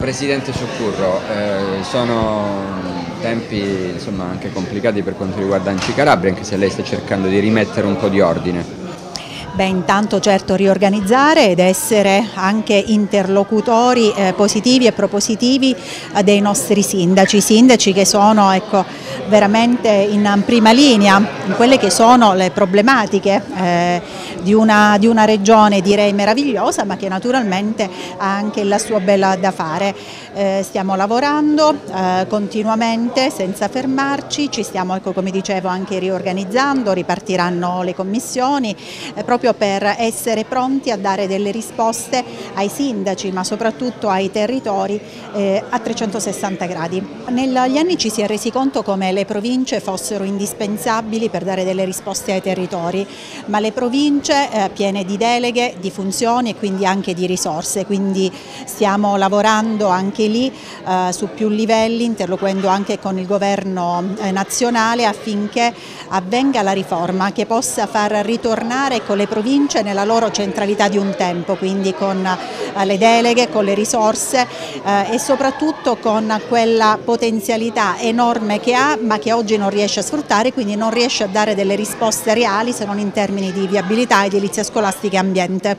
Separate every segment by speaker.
Speaker 1: Presidente Soccurro, eh, sono tempi insomma, anche complicati per quanto riguarda Anci Calabria, anche se lei sta cercando di rimettere un po' di ordine.
Speaker 2: Beh, intanto certo riorganizzare ed essere anche interlocutori eh, positivi e propositivi eh, dei nostri sindaci, sindaci che sono ecco, veramente in prima linea in quelle che sono le problematiche eh, di, una, di, una, regione direi meravigliosa ma che naturalmente ha anche la sua bella da fare. Eh, stiamo lavorando eh, continuamente senza fermarci, ci stiamo ecco, come dicevo anche riorganizzando, ripartiranno le commissioni. Eh, proprio proprio per essere pronti a dare delle risposte ai sindaci ma soprattutto ai territori eh, a 360 gradi. Negli anni ci si è resi conto come le province fossero indispensabili per dare delle risposte ai territori, ma le province eh, piene di deleghe, di funzioni e quindi anche di risorse, quindi stiamo lavorando anche lì eh, su più livelli, interloquendo anche con il governo eh, nazionale affinché avvenga la riforma che possa far ritornare con le province province nella loro centralità di un tempo, quindi con eh, le deleghe, con le risorse eh, e soprattutto con quella potenzialità enorme che ha ma che oggi non riesce a sfruttare, quindi non riesce a dare delle risposte reali se non in termini di viabilità, edilizia scolastica e ambiente.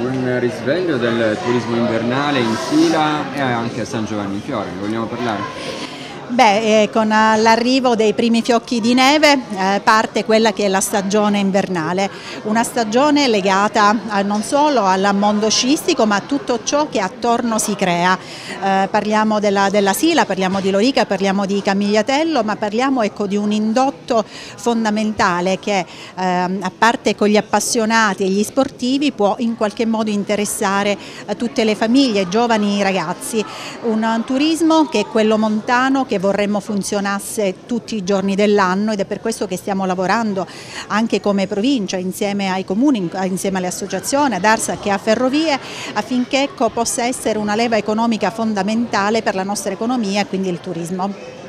Speaker 1: Un risveglio del turismo invernale in Sila e anche a San Giovanni Fiore, ne vogliamo parlare?
Speaker 2: Beh, eh, con l'arrivo dei primi fiocchi di neve eh, parte quella che è la stagione invernale, una stagione legata eh, non solo al mondo sciistico ma a tutto ciò che attorno si crea. Eh, parliamo della, della, Sila, parliamo di Lorica, parliamo di Camigliatello, ma parliamo ecco, di un indotto fondamentale che ehm, a parte con gli appassionati e gli sportivi può in qualche modo interessare eh, tutte le famiglie, giovani ragazzi. Un turismo che è quello montano che vorremmo funzionasse tutti i giorni dell'anno ed è per questo che stiamo lavorando anche come provincia insieme ai comuni, insieme alle associazioni, ad Arsa che a Ferrovie affinché possa essere una leva economica fondamentale per la nostra economia e quindi il turismo.